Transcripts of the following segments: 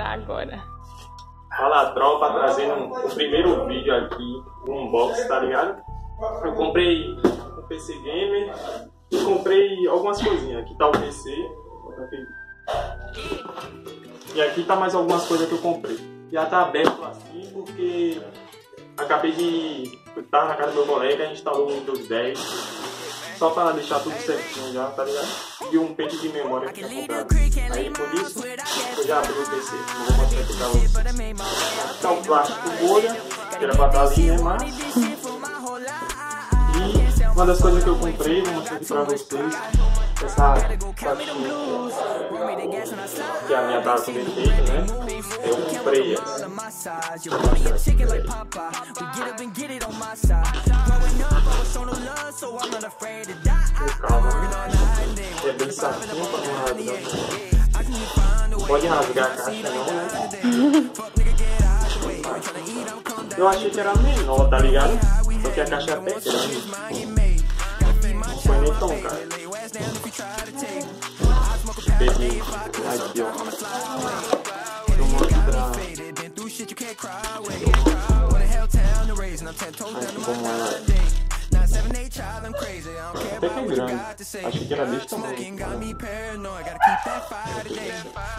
tá agora. Fala tropa, trazendo o primeiro vídeo aqui, um unboxing, tá ligado? Eu comprei um PC Gamer e comprei algumas coisinhas. Aqui tá o PC. E aqui tá mais algumas coisas que eu comprei. Já tá aberto assim porque acabei de. estar na casa do meu colega, a gente instalou o Windows 10. Só para deixar tudo certinho já, tá ligado? E um pente de memória que eu comprado. Aí por isso eu já abri o PC. Não vou mostrar aqui pra vocês. Tá o plástico bolha, que era pra estar ali, né? Mas. E uma das coisas que eu comprei, vou mostrar aqui pra vocês. Essa caixinha que a minha tava com defeito, né? Eu comprei essa. Calma, é bem certinho pra não rasgar. Pode rasgar a caixa não, né? Eu achei que era menor, tá ligado? Só que a caixa é até grande. Não foi nem tão caro. Peguei aqui, ó. Deixa eu mostrar. Aqui como ela é. Até que grande. Acho que era desse tamanho.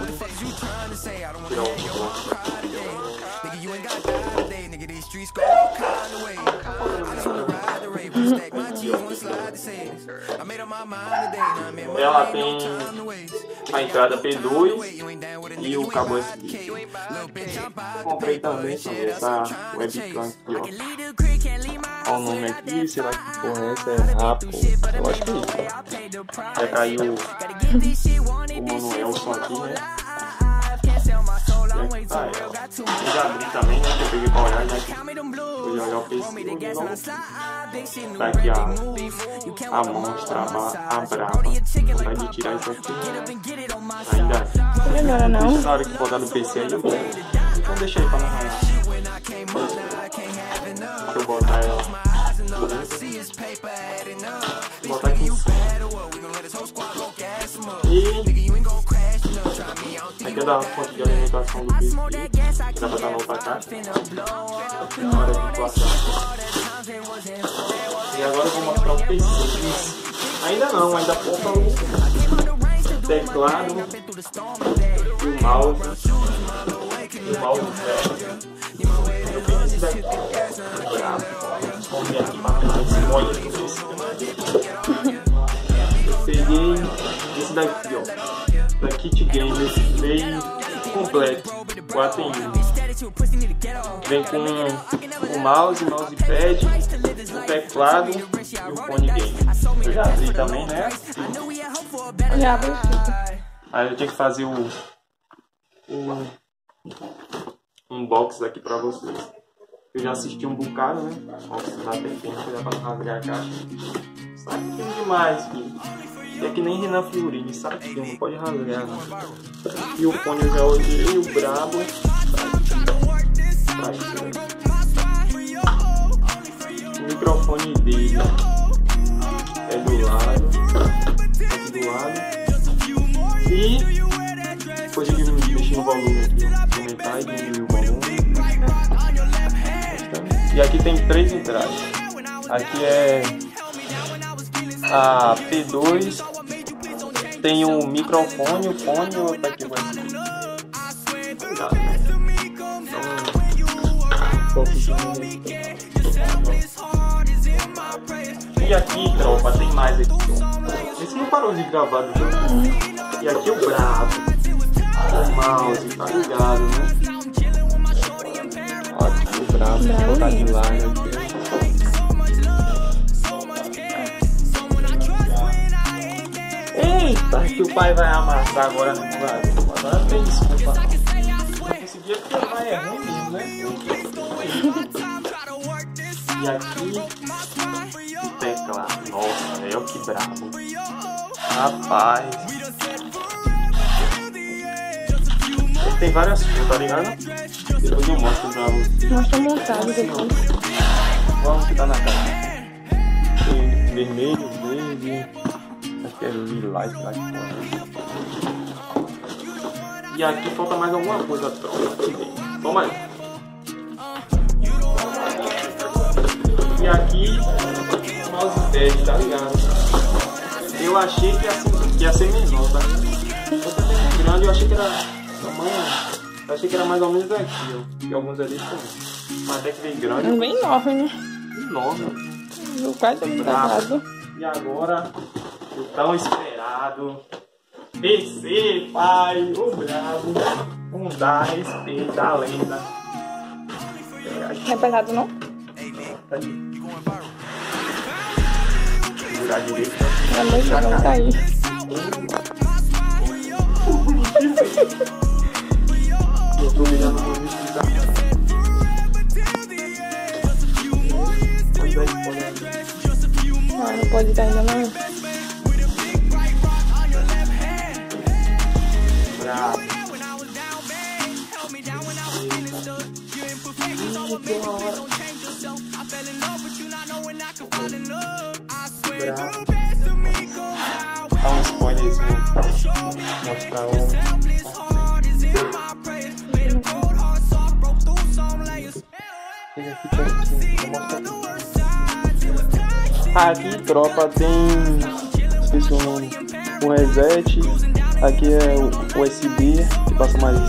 O Ela tem a entrada P2 e o cabo USB. Comprei também essa webcam aqui, ó. Olha o nome aqui, será porra é rápido? Eu acho que é isso. Vai cair o, o Manuelson aqui, né? Ah, é. Eu já abri também, né? Que eu peguei pra olhar, né? Vou olhar o PC. Tá aqui a, a monstra, a, a brava. Vai de tirar isso aqui. Ainda. Não melhora não. Na hora que botar no PC aí eu vou. Então deixa aí pra não. Deixa eu botar ela. Da fonte de alimentação do PC. Dá pra dar outra caixa. Na hora de passar. E agora eu vou mostrar o PC. Ainda não, ainda falta o teclado e o mouse. E o mouse velho. Eu peguei esse daqui. Vamos ver aqui pra pegar esse molho aqui. Eu peguei esse daqui, ó. Da Kit Gamer. Veio completo. 4 em 1. Vem com o mouse, mousepad, o teclado e o fone game. Eu já abri também, né? Já abri Aí eu tinha que fazer o, o unboxing aqui pra vocês. Eu já assisti um bocado, né? Nossa, dá até tempo já pra rasgar a caixa. Sabe que é demais, filho. É que nem Renan Fiorini, sabe que não pode rasgar, não. E o fone eu já o brabo. O microfone dele é do lado. Aqui do lado. E coisa de mexer no volume aqui. Aumentar e diminuir o volume. E aqui tem três entradas. Aqui é a P2, tem o microfone, o fone e o outro aqui vai ser. Cuidado, né? Então, e aqui, tropa, tem mais aqui. Esse não parou de gravar do jogo. E aqui o bravo. O mouse, tá ligado, né? Ó, aqui o bravo, vou botar de lá, né? Que o pai vai amassar agora no vaso. Agora tem desculpa. Não conseguia porque o pai é ruim mesmo, né? E aqui o teclado. Nossa, o que brabo. Rapaz. Ele tem várias cores, tá ligado? Depois eu mostro pra vocês. Mostra montado depois. Vamos que tá na cara. Tem vermelho, é lá de fora. E aqui falta mais alguma coisa, Toma aí. E aqui, o mousepad, tá ligado? Eu achei que ia ser, que ia ser menor, tá ligado? grande, eu achei que era tamanho... Eu achei que era mais ou menos aqui, ó. E alguns ali são. Mas até que veio grande. É bem enorme, né? Enorme. O quase pesado. E agora, o tão esperado. PC, pai, o brabo. Um dá respeito à lenda. Não é pesado não? Tá aqui. Segurar direito. A luz não cair. Eu tô mirando no início da. Ah, não pode estar ainda não. Bravo. Dá um spoilerzinho. Mostrar o. Aqui tropa, tem. Esqueci o nome. O reset. Aqui é o USB, que passa mais.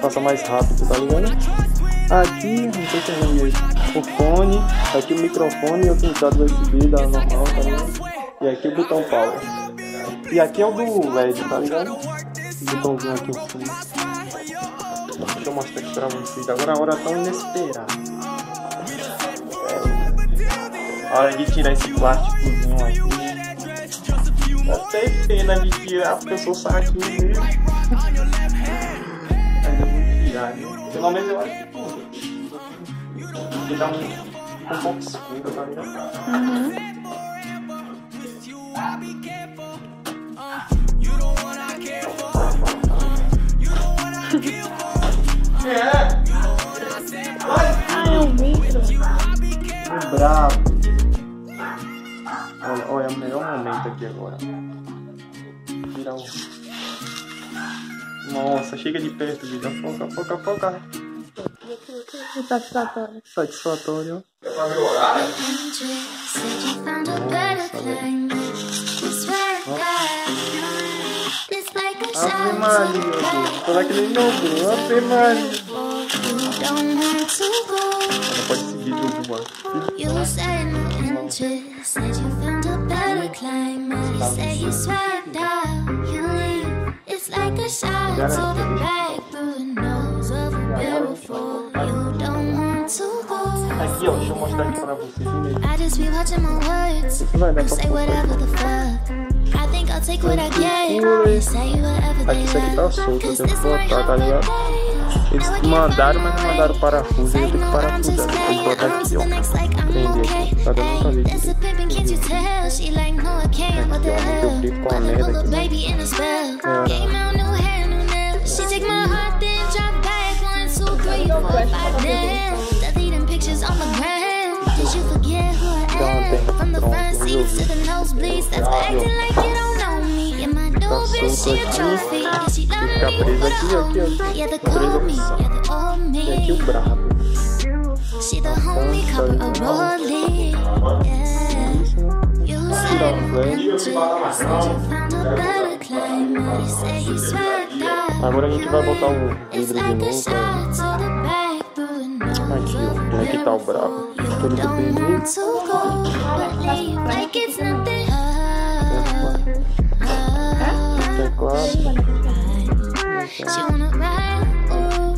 Passa mais rápido, tá ligado? Aqui, não sei se é aí. O fone, aqui o microfone e o entrada USB da normal, tá ligado? E aqui o botão power. E aqui é o do LED, tá ligado? Esse botãozinho aqui em cima. Deixa eu mostrar aqui pra vocês. Agora a hora tão inesperada. É, a hora de tirar esse plásticozinho aqui. Até pena de tirar porque eu sou saquinho mesmo. Né? Pelo menos eu acho que porque dá um, um pouco escuro, tá ligado? Uhum. É. Ah, o micro. Bravo. Olha, olha, é o melhor momento aqui agora. Chega de perto, vida. Foca, foca, foca. Satisfatório. Satisfatório. Ave Maria. Será que ele dobrou? Ave Maria. Não pode seguir de. You said no said you found a better climate. You say you swagged out, like a shot to the back through the nose of a beautiful. You don't want to go. Aqui, aqui. I just be watching my words. You say whatever the fuck. I think I'll take what I get. You say whatever Aqui they isso aqui solto, might botar, tá ligado? Eles mandaram, mas não mandaram parafuso. Eu tenho que parafusar. Tem que botar aqui, ó. Prender aqui. Tá dando pra ver. Aqui, ó, eu clico com a merda aqui. baby in a spell. Yeah. Came out, new hair, new nails. She take my heart, then drop back. One, two, three, four, five, then. Deleting pictures on the ground. Did you forget who I am? From the front seats to the nosebleeds. That's for acting like you don't know me. And my new bitch, she a trophy. Yeah, she love Fica preso aqui, aqui, the Preso cold me. opção. Yeah, the old E aqui me. o brabo. Né? Swagged out. Agora a gente vai botar o It's vidro de novo. nose Aqui, ó. Aqui tá o brabo. Todo bem. Ah, Teclado. She wanna ride, ooh.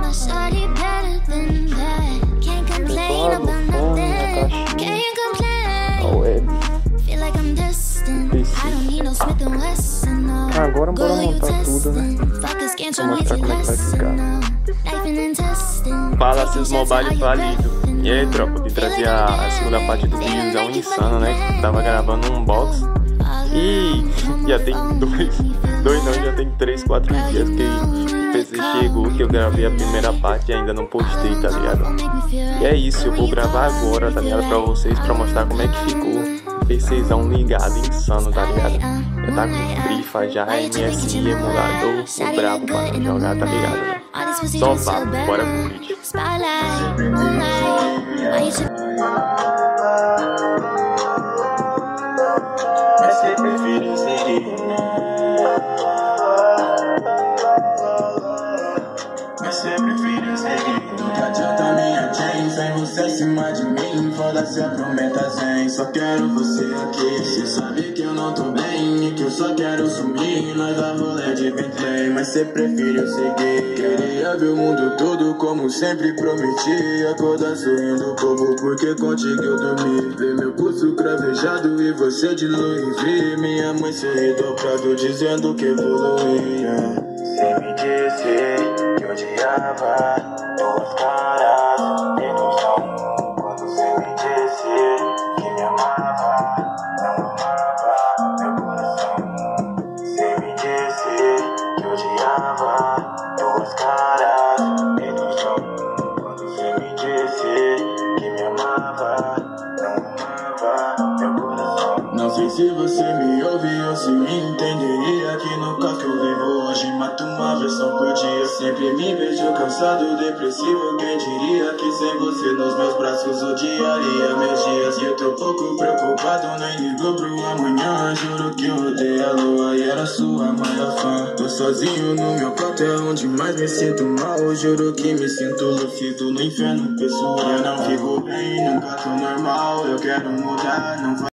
My shawty better than that. Can't complain about nothing. Can't complain. Feel like I'm destined. I don't need no Smith and Wesson. No. Agora bora montar tudo, né? Vou mostrar como é que vai lesson, ficar. Fala seus mobile falido. E aí, tropa, de trazer a segunda parte do vídeo, é um insano, né? Tava gravando um box. E já tem dois, dois não, já tem três, quatro dias que o PC chegou, que eu gravei a primeira parte e ainda não postei, tá ligado? E é isso, eu vou gravar agora, tá ligado? Pra vocês, pra mostrar como é que ficou. PCzão ligado, insano, tá ligado? Eu tá com Frifa já, MSI, emulador, o brabo pra jogar, tá ligado? Só papo, bora pro vídeo. Mim Foda-se a prometa zen Só quero você aqui. Cê sabe que eu não tô bem E que eu só quero sumir. Nós a rolê de Bentley Mas cê prefere seguir. Queria ver o mundo todo como sempre prometi. Acordar sorrindo como porque contigo eu dormi. Ver meu pulso cravejado e você de Louis Minha mãe sorri dobrado dizendo que evoluía. Cê me disse que odiava Duas caras Sempre me vejo cansado, depressivo Quem diria que sem você nos meus braços odiaria meus dias E eu tô pouco preocupado, nem ligo pro amanhã. Juro que eu odeio a lua e era sua maior fã. Tô sozinho no meu quarto, é onde mais me sinto mal. Juro que me sinto lucido no inferno pessoal Eu não fico bem, nunca tô normal. Eu quero mudar, não vai